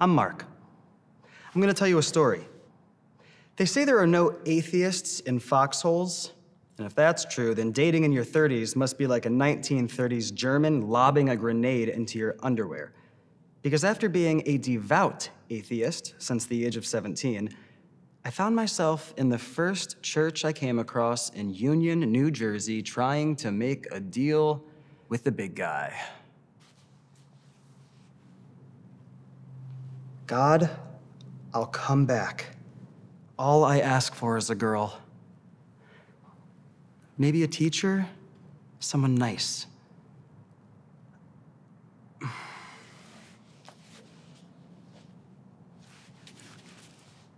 I'm Mark. I'm going to tell you a story. They say there are no atheists in foxholes. And if that's true, then dating in your 30s must be like a 1930s German lobbing a grenade into your underwear. Because after being a devout atheist since the age of 17, I found myself in the first church I came across in Union, New Jersey, trying to make a deal with the big guy. God, I'll come back. All I ask for is a girl. Maybe a teacher, someone nice.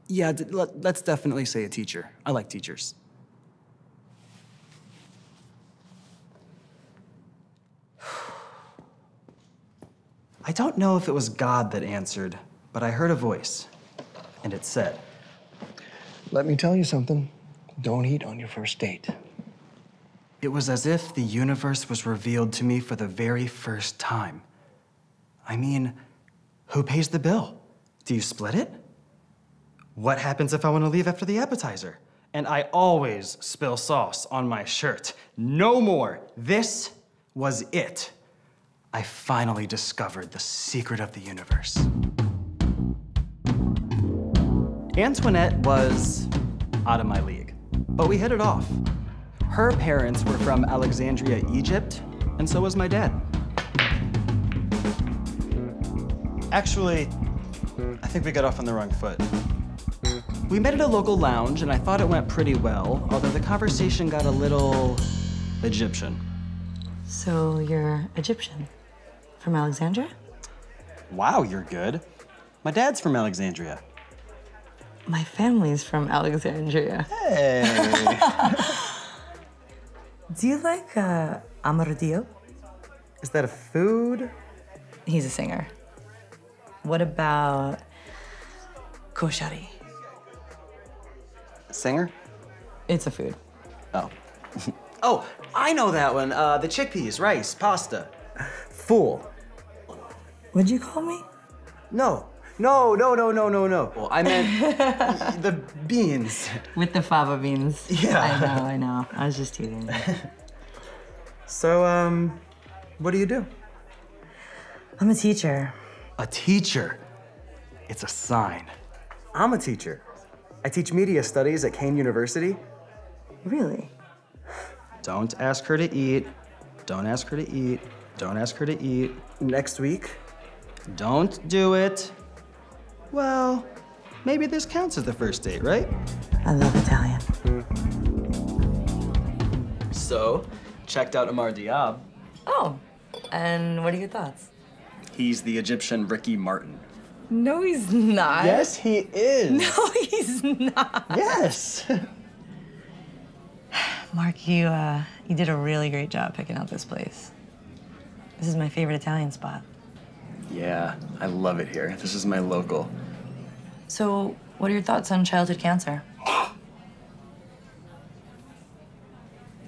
Yeah, let's definitely say a teacher. I like teachers. I don't know if it was God that answered, but I heard a voice, and it said, Let me tell you something. Don't eat on your first date. It was as if the universe was revealed to me for the very first time. I mean, who pays the bill? Do you split it? What happens if I want to leave after the appetizer? And I always spill sauce on my shirt. No more. This was it. I finally discovered the secret of the universe. Antoinette was out of my league, but we hit it off. Her parents were from Alexandria, Egypt, and so was my dad. Actually, I think we got off on the wrong foot. We met at a local lounge, and I thought it went pretty well, although the conversation got a little Egyptian. So you're Egyptian? From Alexandria? Wow, you're good. My dad's from Alexandria. My family's from Alexandria. Hey. Do you like uh, Amr Diab? Is that a food? He's a singer. What about koshari? Singer? It's a food. Oh. oh, I know that one. Uh, the chickpeas, rice, pasta. Fool. What'd you call me? No. No, no, no, no, no, no. Well, I meant the beans. With the fava beans. Yeah. I know, I know. I was just teasing. So, um, what do you do? I'm a teacher. A teacher. It's a sign. I'm a teacher. I teach media studies at Kean University. Really? Don't ask her to eat. Don't ask her to eat. Don't ask her to eat. Next week, don't do it. Well, maybe this counts as the first date, right? I love Italian. So, checked out Amr Diab. Oh, and what are your thoughts? He's the Egyptian Ricky Martin. No, he's not. Yes, he is. No, he's not. Yes. Mark, you uh, you did a really great job picking out this place. This is my favorite Italian spot. Yeah, I love it here. This is my local. So, what are your thoughts on childhood cancer?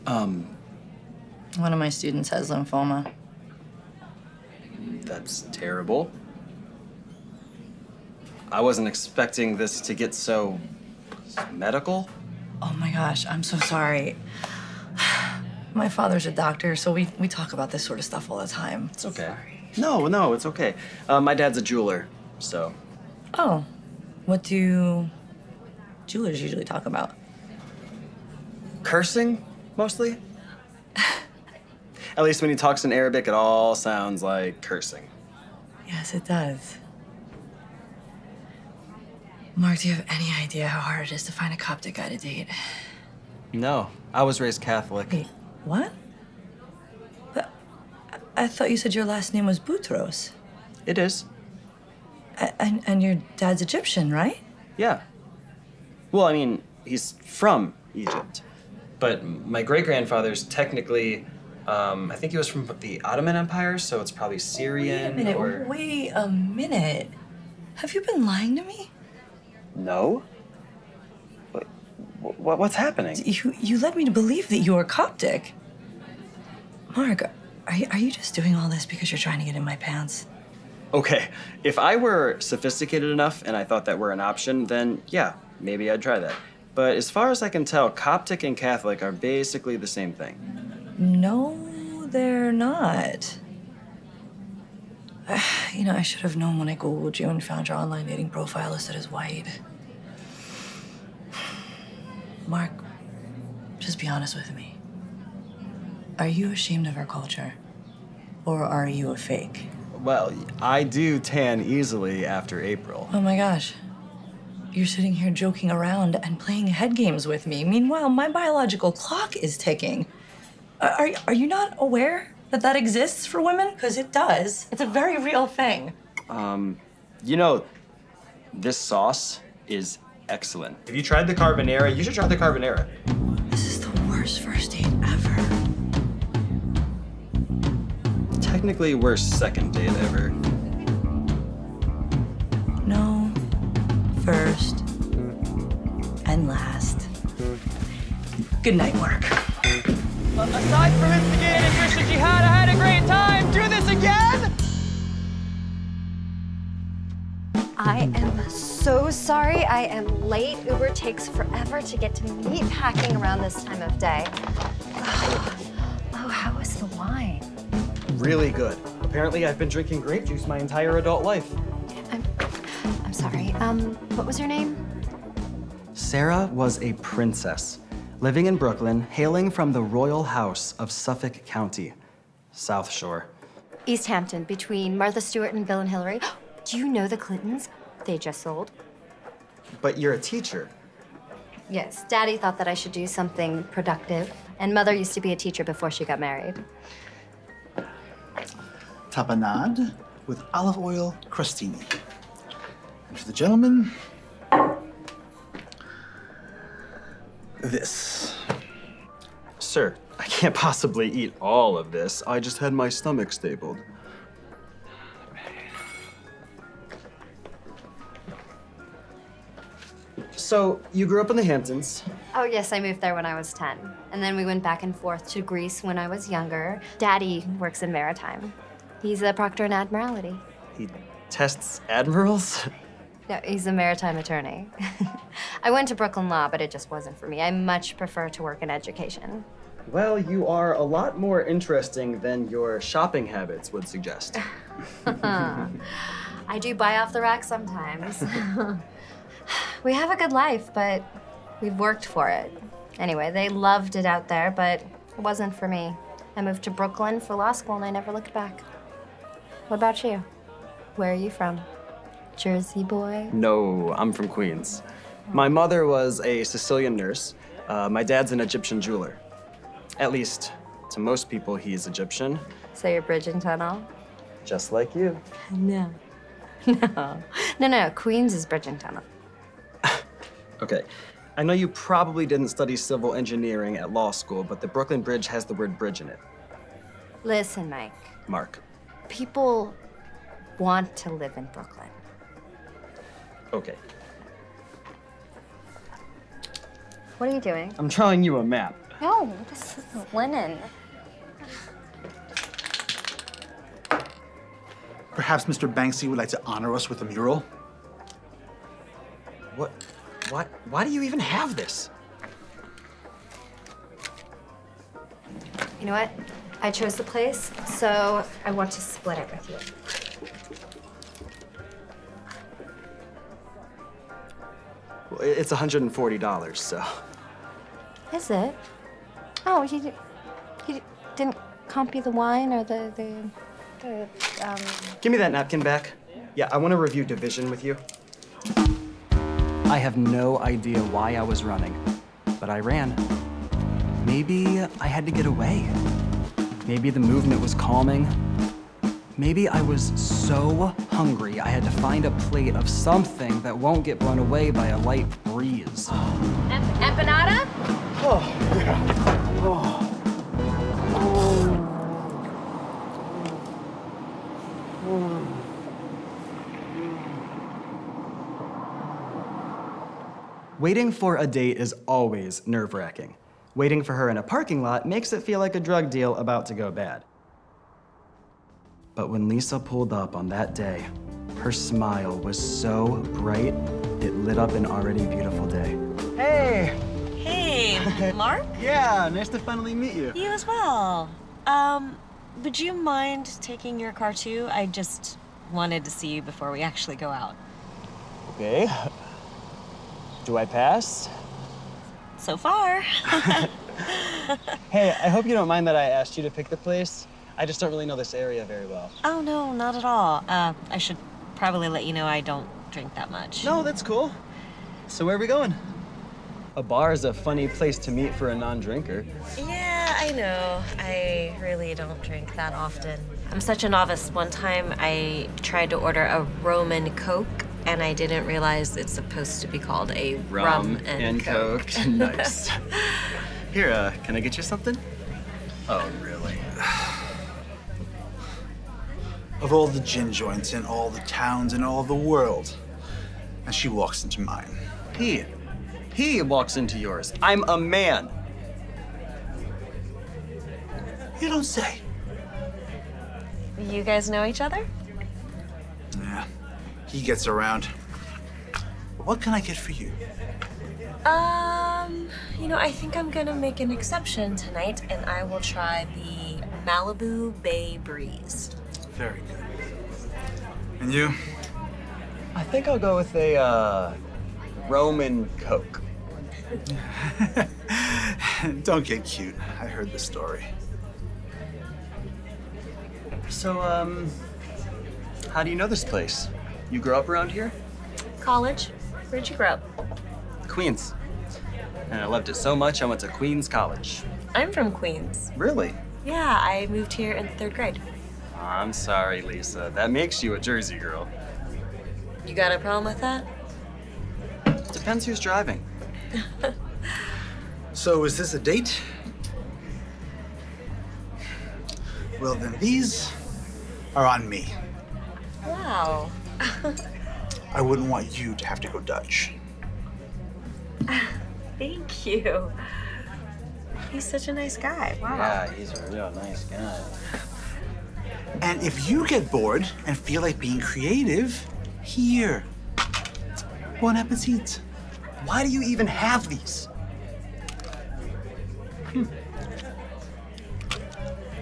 Um, One of my students has lymphoma. that's terrible. I wasn't expecting this to get so medical. Oh my gosh, I'm so sorry. My father's a doctor, so we, we talk about this sort of stuff all the time. It's okay. No, no, it's okay. Uh, my dad's a jeweler, so Oh, what do jewelers usually talk about? cursing mostly. At least when he talks in Arabic, it all sounds like cursing. Yes, it does. Mark, do you have any idea how hard it is to find a Coptic guy to date? No, I was raised Catholic. Wait, what? I- thought you said your last name was Boutros. It is. And, and your dad's Egyptian, right? Yeah. Well, I mean, he's from Egypt. But my great grandfather's technically, um, I think he was from the Ottoman Empire, so it's probably Syrian Wait a minute, or. wait a minute. Have you been lying to me? No? What, what, what's happening? You, you led me to believe that you were Coptic. Mark, are you, are you just doing all this because you're trying to get in my pants? Okay, if I were sophisticated enough and I thought that were an option, then yeah, maybe I'd try that. But as far as I can tell, Coptic and Catholic are basically the same thing. No, they're not. You know, I should have known when I Googled you and found your online dating profile listed as white. Mark, just be honest with me. Are you ashamed of our culture? Or are you a fake? Well, I do tan easily after April. Oh my gosh. You're sitting here joking around and playing head games with me. Meanwhile, my biological clock is ticking. Are, are, are you not aware that that exists for women? Because it does. It's a very real thing. Um, you know, this sauce is excellent. Have you tried the carbonara? You should try the carbonara. This is the worst first Technically, worst second date ever. No, first and last. Good night, Mark. Aside from instigating Christian jihad, I had a great time. Do this again? I am so sorry I am late. Uber takes forever to get to meat packing around this time of day. Really good. Apparently, I've been drinking grape juice my entire adult life. I'm, I'm sorry. Um, what was your name? Sarah was a princess, living in Brooklyn, hailing from the royal house of Suffolk County, South Shore. East Hampton, between Martha Stewart and Bill and Hillary. Do you know the Clintons? They just sold. But you're a teacher. Yes, Daddy thought that I should do something productive, and Mother used to be a teacher before she got married. Tapenade with olive oil crostini. And for the gentleman, this. Sir, I can't possibly eat all of this. I just had my stomach stapled. So, you grew up in the Hamptons. Oh, yes, I moved there when I was 10. And then we went back and forth to Greece when I was younger. Daddy works in maritime. He's a proctor in admiralty. He tests admirals? No, he's a maritime attorney. I went to Brooklyn Law, but it just wasn't for me. I much prefer to work in education. Well, you are a lot more interesting than your shopping habits would suggest. I do buy off the rack sometimes. we have a good life, but we've worked for it. Anyway, they loved it out there, but it wasn't for me. I moved to Brooklyn for law school and I never looked back. What about you? Where are you from? Jersey boy? No, I'm from Queens. My mother was a Sicilian nurse. Uh, my dad's an Egyptian jeweler. At least, to most people, he's Egyptian, So you're Bridging Tunnel? just like you. No. No. No, no, no. Queens is Bridging Tunnel. Okay. I know you probably didn't study civil engineering at law school, but the Brooklyn Bridge has the word bridge in it. Listen, Mike. Mark. People want to live in Brooklyn. Okay. What are you doing? I'm drawing you a map. No, this is linen. Perhaps Mr. Banksy would like to honor us with a mural? What? What? Why do you even have this? You know what? I chose the place, so I want to split it with you. Well, It's $140, so. Is it? Oh, he, he didn't comp you the wine or the, the, the, um... Give me that napkin back. Yeah, I want to review division with you. I have no idea why I was running, but I ran. Maybe I had to get away. Maybe the movement was calming. Maybe I was so hungry I had to find a plate of something that won't get blown away by a light breeze. Empanada? Oh. Waiting for a date is always nerve wracking. Waiting for her in a parking lot makes it feel like a drug deal about to go bad. But when Lisa pulled up on that day, her smile was so bright, it lit up an already beautiful day. Hey! Hey, Mark? Yeah, nice to finally meet you. You as well. Um, would you mind taking your car too? I just wanted to see you before we actually go out. Okay. Do I pass? So far. Hey, I hope you don't mind that I asked you to pick the place. I just don't really know this area very well. oh, no, not at all. Uh, I should probably let you know I don't drink that much. No, that's cool. So where are we going? A bar is a funny place to meet for a non-drinker. Yeah, I know. I really don't drink that often. I'm such a novice. One time I tried to order a Roman Coke and I didn't realize it's supposed to be called a rum, and, Coke. nice. Here, uh, can I get you something? Oh, really? Of all the gin joints in all the towns in all the world, and she walks into mine. He, he walks into yours. I'm a man. You don't say. You guys know each other? Yeah, he gets around. What can I get for you? Um, you know, I think I'm gonna make an exception tonight and I will try the Malibu Bay Breeze. Very good. And you? I think I'll go with a uh, Roman Coke. Don't get cute. I heard the story. So, um, how do you know this place? You grew up around here? College? Where'd you grow up? Queens. And I loved it so much, I went to Queens College. I'm from Queens. Really? Yeah, I moved here in third grade. I'm sorry, Lisa. That makes you a Jersey girl. You got a problem with that? Depends who's driving. So, is this a date? Well, then these are on me. Wow. I wouldn't want you to have to go Dutch. Thank you. He's such a nice guy. Wow. Yeah, he's a real nice guy. And if you get bored and feel like being creative, here. Bon appetit. Why do you even have these? Hmm.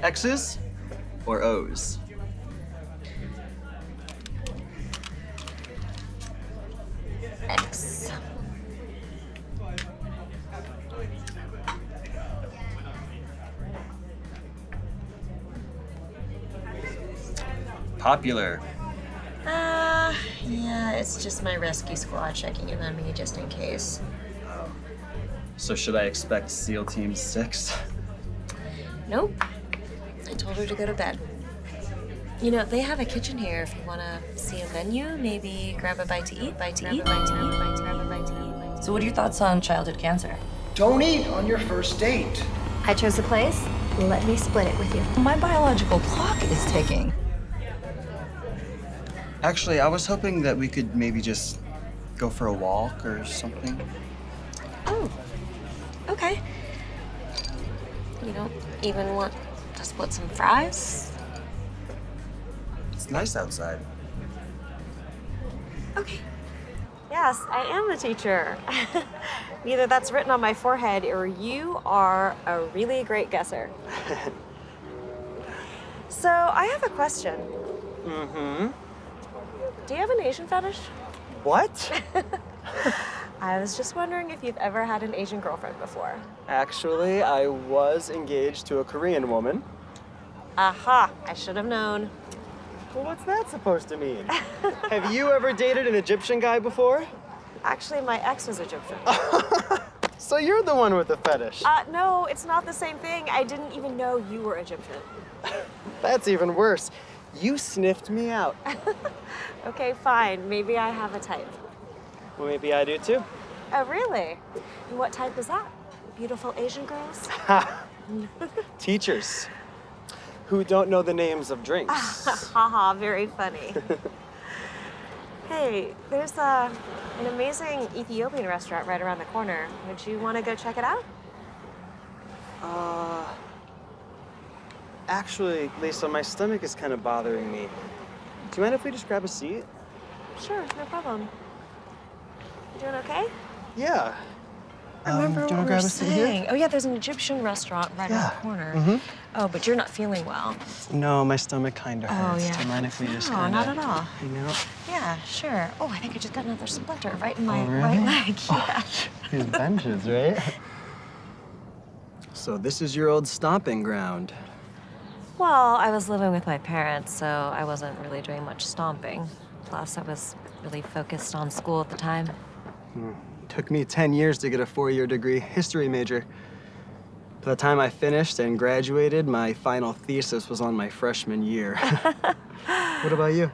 X's or O's? Popular. Uh, yeah, it's just my rescue squad checking in on me just in case. So should I expect SEAL Team 6? Nope. I told her to go to bed. You know, they have a kitchen here if you want to see a menu, maybe grab a bite to eat, bite to eat, bite to eat, bite to grab a bite to eat. So, what are your thoughts on childhood cancer? Don't eat on your first date. I chose a place. Let me split it with you. My biological clock is ticking. Actually, I was hoping that we could maybe just go for a walk or something. Oh, okay. You don't even want to split some fries? It's nice outside. Okay. Yes, I am the teacher. Either that's written on my forehead or you are a really great guesser. so, I have a question. Mm-hmm. Do you have an Asian fetish? What? I was just wondering if you've ever had an Asian girlfriend before. Actually, I was engaged to a Korean woman. Aha, I should have known. Well, what's that supposed to mean? Have you ever dated an Egyptian guy before? Actually, my ex was Egyptian. So you're the one with the fetish. Uh, no, it's not the same thing. I didn't even know you were Egyptian. That's even worse. You sniffed me out. Okay, fine. Maybe I have a type. Well, maybe I do too. Oh, really? And what type is that? Beautiful Asian girls? Teachers who don't know the names of drinks. Haha, very funny. hey, there's a, an amazing Ethiopian restaurant right around the corner. Would you want to go check it out? uh, Actually, Lisa, my stomach is kind of bothering me. Do you mind if we just grab a seat? Sure, no problem. You doing okay? Yeah. I remember Um, do you what we were a here? saying. Oh yeah, there's an Egyptian restaurant right around the corner. Mm-hmm. Oh, but you're not feeling well. No, my stomach kind of hurts. Oh hurts. yeah. Do you mind if we just no, kinda, not at all. hang out? Yeah, sure. Oh, I think I just got another splinter right in my Oh, really? right leg. Yeah. These benches, right? So this is your old stomping ground. Well, I was living with my parents, so I wasn't really doing much stomping. Plus, I was really focused on school at the time. Took me 10 years to get a four-year degree, history major. By the time I finished and graduated, my final thesis was on my freshman year. what about you?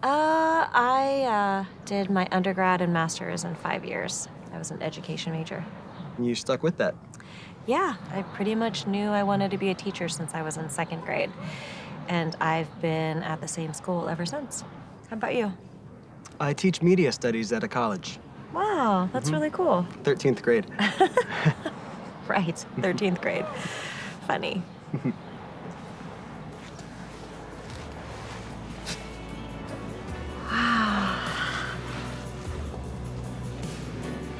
Uh, I uh, did my undergrad and master's in five years. I was an education major. You stuck with that. Yeah, I pretty much knew I wanted to be a teacher since I was in second grade. And I've been at the same school ever since. How about you? I teach media studies at a college, Wow, that's mm-hmm. really cool. 13th grade. Right, mm-hmm. 13th grade. Funny.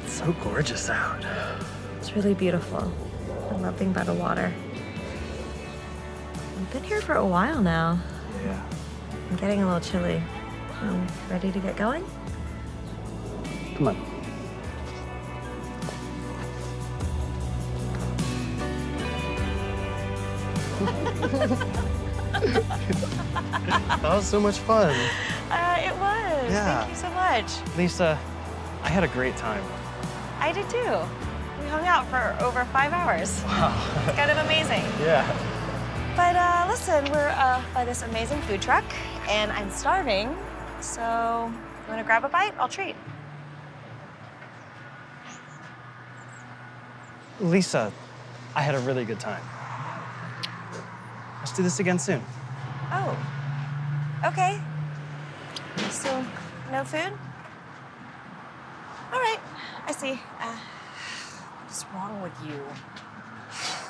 It's so gorgeous out. It's really beautiful. I love being by the water. I've been here for a while now. Yeah. I'm getting a little chilly. Um, ready to get going? Come on. that was so much fun. Uh, it was. Yeah. Thank you so much. Lisa, I had a great time. I did too. Hung out for over five hours. Wow. it's kind of amazing. Yeah. But uh, listen, we're uh, by this amazing food truck, and I'm starving. So, you want to grab a bite? I'll treat. Lisa, I had a really good time. Let's do this again soon. Oh. Okay. So, no food? All right. I see. Uh, is wrong with you?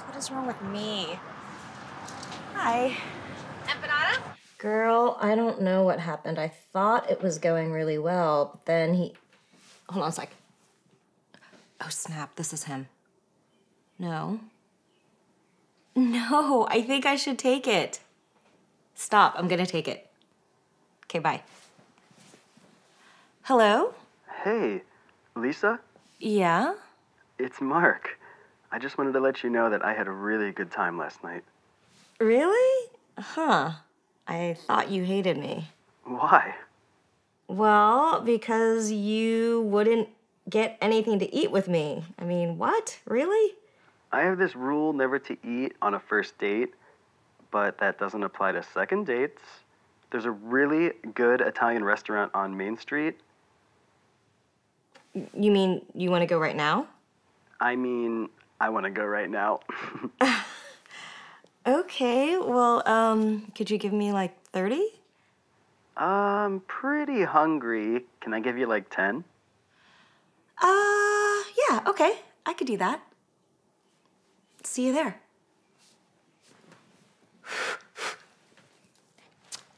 What is wrong with me? Hi. Empanada? Girl, I don't know what happened. I thought it was going really well, but then he. Hold on a sec. Oh, snap. This is him. No. No, I think I should take it. Stop. I'm gonna take it. Okay, bye. Hello? Hey, Lisa, Yeah? It's Mark. I just wanted to let you know that I had a really good time last night. Really? Huh. I thought you hated me. Why? Well, because you wouldn't get anything to eat with me. I mean, what? Really? I have this rule never to eat on a first date, but that doesn't apply to second dates. There's a really good Italian restaurant on Main Street. You mean you want to go right now? I mean, I want to go right now. Okay, well, um, could you give me like 30? I'm pretty hungry. Can I give you like 10? Uh, yeah, okay. I could do that. See you there.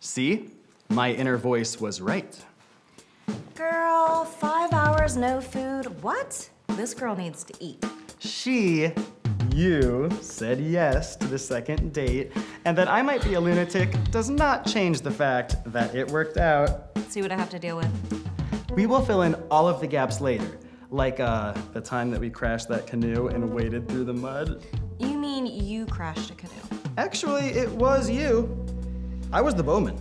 See? My inner voice was right. Girl, five hours no food. What? This girl needs to eat. She, you, said yes to the second date, and that I might be a lunatic does not change the fact that it worked out. See what I have to deal with. We will fill in all of the gaps later, like uh, the time that we crashed that canoe and waded through the mud. You mean you crashed a canoe? Actually, it was you. I was the bowman.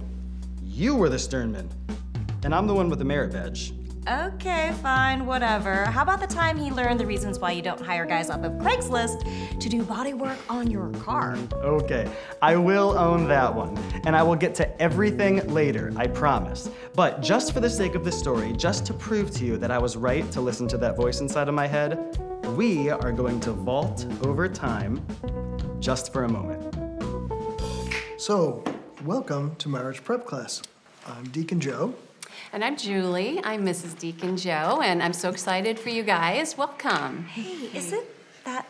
You were the sternman. And I'm the one with the merit badge. Okay, fine, whatever. How about the time he learned the reasons why you don't hire guys off of Craigslist to do body work on your car? Okay, I will own that one. And I will get to everything later, I promise. But just for the sake of the story, just to prove to you that I was right to listen to that voice inside of my head, we are going to vault over time just for a moment. So, welcome to marriage prep class. I'm Deacon Joe. And I'm Julie. I'm Mrs. Deacon Joe, and I'm so excited for you guys. Welcome. Hey, isn't that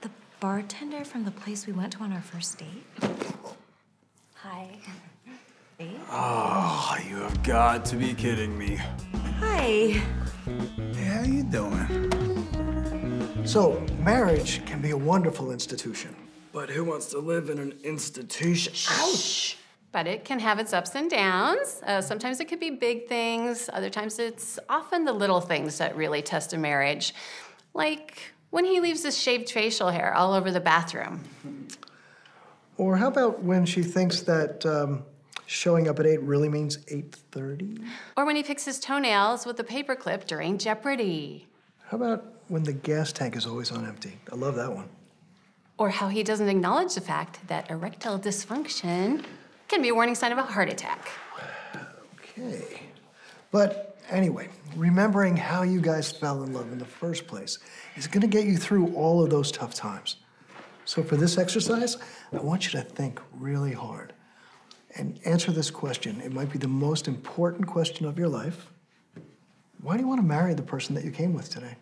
the bartender from the place we went to on our first date? Hi. Oh, you have got to be kidding me. Hi. Hey, how you doing? So, marriage can be a wonderful institution. But who wants to live in an institution? Ouch! But it can have its ups and downs. Uh, sometimes it could be big things, other times it's often the little things that really test a marriage. Like when he leaves his shaved facial hair all over the bathroom. Or how about when she thinks that um, showing up at 8 really means 8.30? Or when he picks his toenails with a paperclip during Jeopardy. How about when the gas tank is always on empty? I love that one. Or how he doesn't acknowledge the fact that erectile dysfunction can be a warning sign of a heart attack. Okay. But anyway, remembering how you guys fell in love in the first place is going to get you through all of those tough times. So for this exercise, I want you to think really hard and answer this question. It might be the most important question of your life. Why do you want to marry the person that you came with today?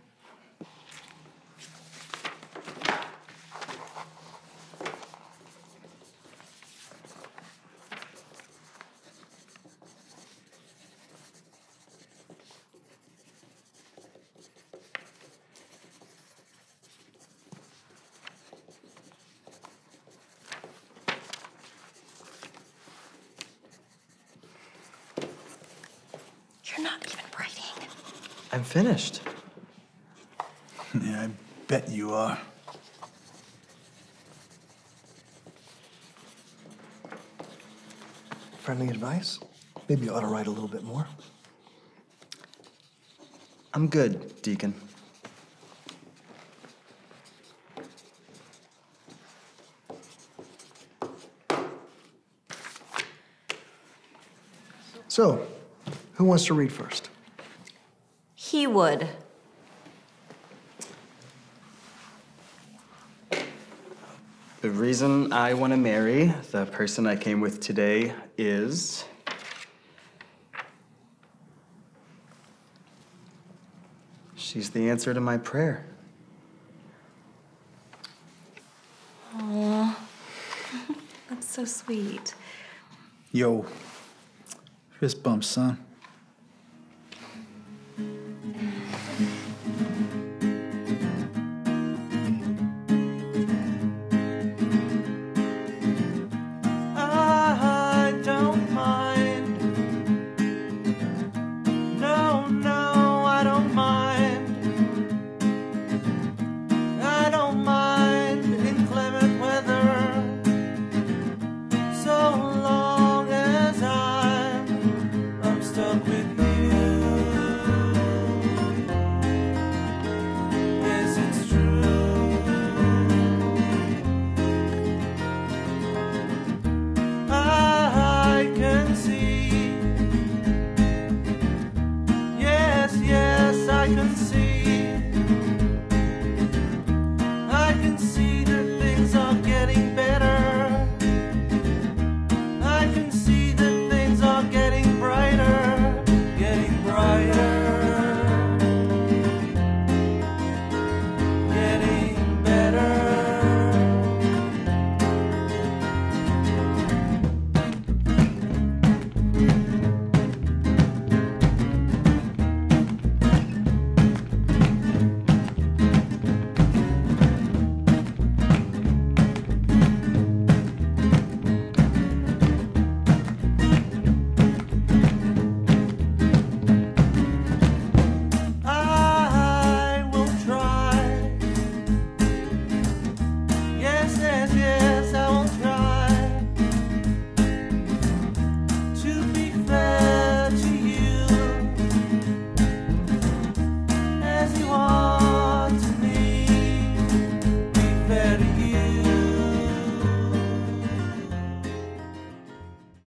You're not even writing. I'm finished. Yeah, I bet you are. Friendly advice? Maybe you ought to write a little bit more. I'm good, Deacon. So, who wants to read first? He would. The reason I want to marry the person I came with today is. She's the answer to my prayer. Aw. That's so sweet. Yo, fist bump, son.